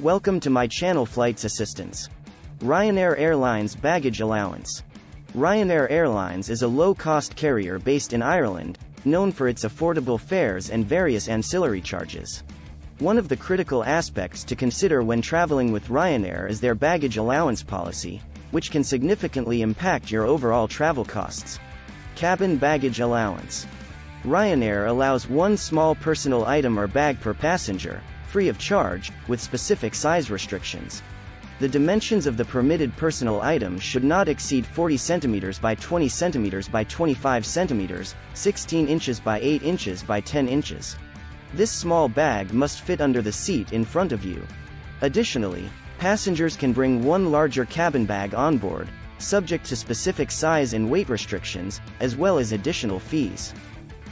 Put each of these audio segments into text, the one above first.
Welcome to my channel Flights Assistance. Ryanair Airlines Baggage Allowance. Ryanair Airlines is a low-cost carrier based in Ireland, known for its affordable fares and various ancillary charges. One of the critical aspects to consider when traveling with Ryanair is their baggage allowance policy, which can significantly impact your overall travel costs. Cabin Baggage Allowance. Ryanair allows one small personal item or bag per passenger, free of charge, with specific size restrictions. The dimensions of the permitted personal items should not exceed 40 cm by 20 cm by 25 cm, 16 inches by 8 inches by 10 inches. This small bag must fit under the seat in front of you. Additionally, passengers can bring one larger cabin bag on board, subject to specific size and weight restrictions, as well as additional fees.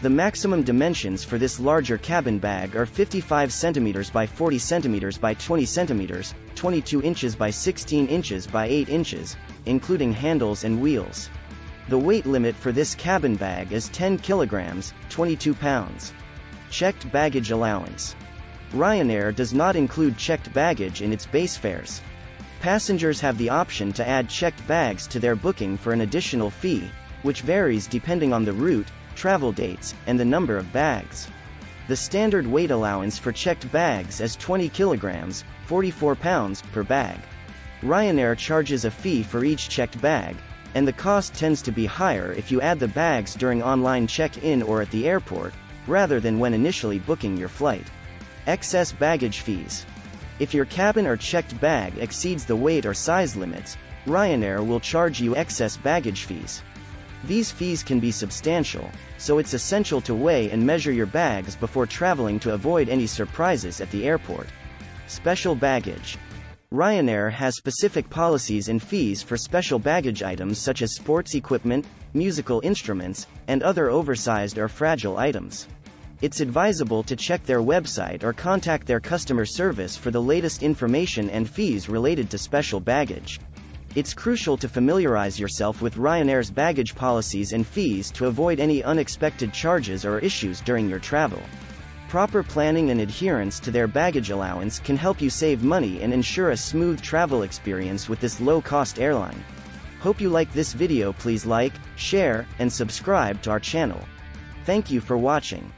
The maximum dimensions for this larger cabin bag are 55 cm by 40 cm by 20 cm, 22 inches by 16 inches by 8 inches, including handles and wheels. The weight limit for this cabin bag is 10 kilograms, 22 pounds. Checked baggage allowance. Ryanair does not include checked baggage in its base fares. Passengers have the option to add checked bags to their booking for an additional fee, which varies depending on the route, travel dates, and the number of bags. The standard weight allowance for checked bags is 20 kilograms, 44 pounds, per bag. Ryanair charges a fee for each checked bag, and the cost tends to be higher if you add the bags during online check-in or at the airport, rather than when initially booking your flight. Excess baggage fees. If your cabin or checked bag exceeds the weight or size limits, Ryanair will charge you excess baggage fees. These fees can be substantial, so it's essential to weigh and measure your bags before traveling to avoid any surprises at the airport. Special baggage. Ryanair has specific policies and fees for special baggage items such as sports equipment, musical instruments, and other oversized or fragile items. It's advisable to check their website or contact their customer service for the latest information and fees related to special baggage. It's crucial to familiarize yourself with Ryanair's baggage policies and fees to avoid any unexpected charges or issues during your travel. Proper planning and adherence to their baggage allowance can help you save money and ensure a smooth travel experience with this low-cost airline. Hope you like this video please like, share, and subscribe to our channel. Thank you for watching.